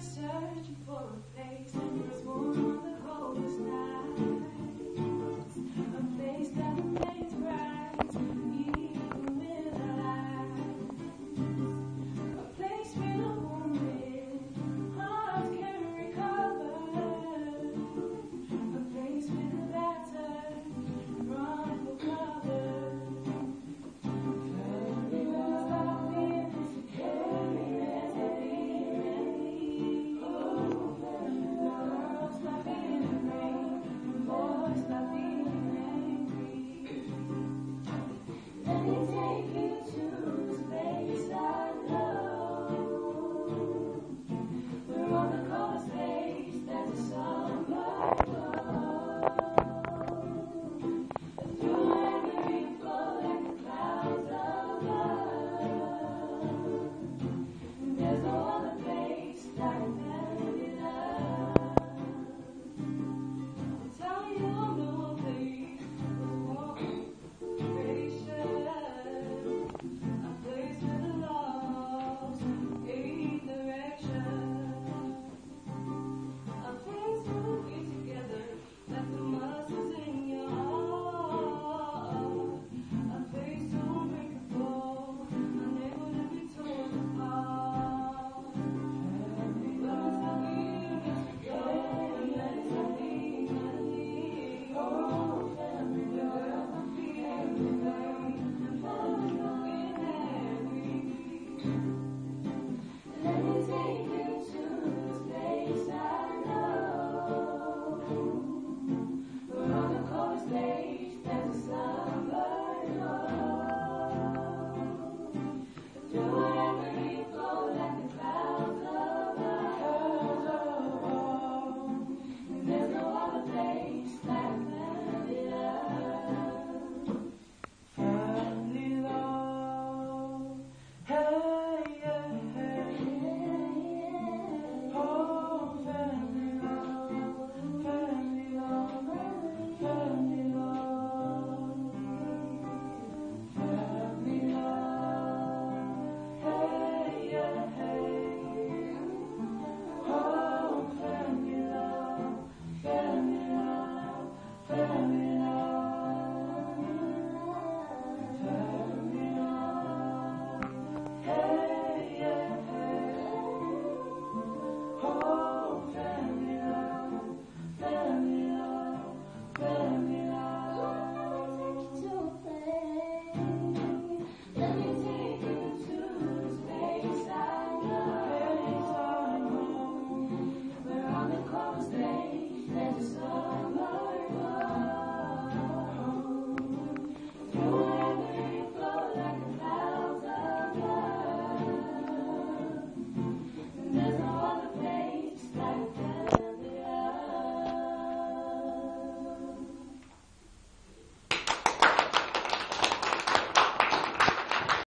searching for a place.